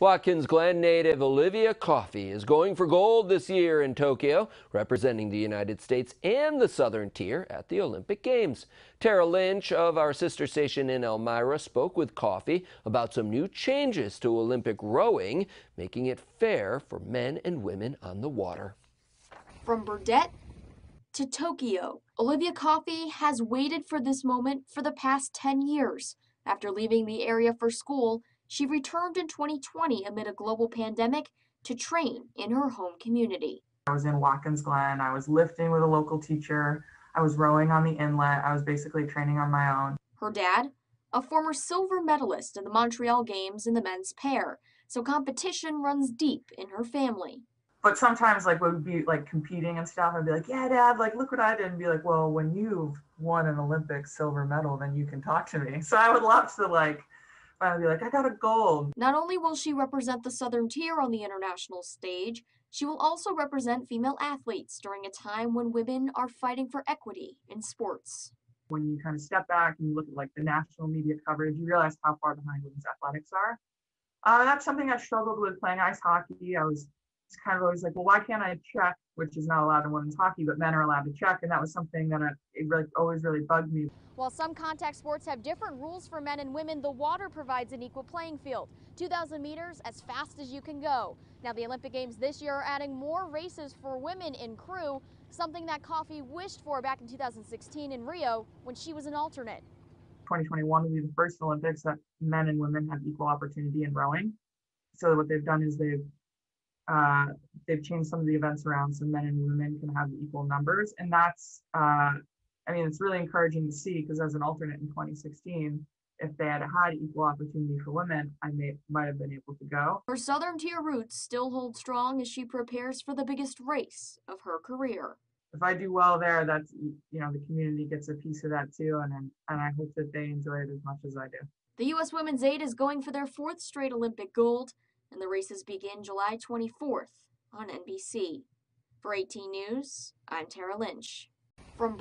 Watkins Glen native Olivia Coffey is going for gold this year in Tokyo, representing the United States and the Southern Tier at the Olympic Games. Tara Lynch of our sister station in Elmira spoke with Coffey about some new changes to Olympic rowing, making it fair for men and women on the water. From Burdett to Tokyo, Olivia Coffey has waited for this moment for the past 10 years. After leaving the area for school, she returned in 2020 amid a global pandemic to train in her home community. I was in Watkins Glen. I was lifting with a local teacher. I was rowing on the inlet. I was basically training on my own. Her dad, a former silver medalist in the Montreal Games in the men's pair, so competition runs deep in her family. But sometimes, like, we would be like competing and stuff. I'd be like, "Yeah, Dad, like, look what I did," and be like, "Well, when you've won an Olympic silver medal, then you can talk to me." So I would love to like finally be like, I got a gold. Not only will she represent the Southern Tier on the international stage, she will also represent female athletes during a time when women are fighting for equity in sports. When you kind of step back and you look at like the national media coverage, you realize how far behind women's athletics are. Uh, that's something I struggled with playing ice hockey. I was kind of always like, well, why can't I check, which is not allowed in women's hockey, but men are allowed to check, and that was something that I, it really always really bugged me. While some contact sports have different rules for men and women, the water provides an equal playing field. 2,000 meters as fast as you can go. Now, the Olympic Games this year are adding more races for women in crew, something that Coffey wished for back in 2016 in Rio when she was an alternate. 2021 will be the first Olympics that men and women have equal opportunity in rowing. So what they've done is they've uh, they've changed some of the events around so men and women can have equal numbers, and that's uh, I mean, it's really encouraging to see because as an alternate in 2016, if they had had equal opportunity for women, I may might have been able to go. Her Southern Tier roots still hold strong as she prepares for the biggest race of her career. If I do well there, that's you know the community gets a piece of that too, and and I hope that they enjoy it as much as I do. The U.S. Women's Eight is going for their fourth straight Olympic gold, and the races begin July 24th on NBC. For 18 News, I'm Tara Lynch. From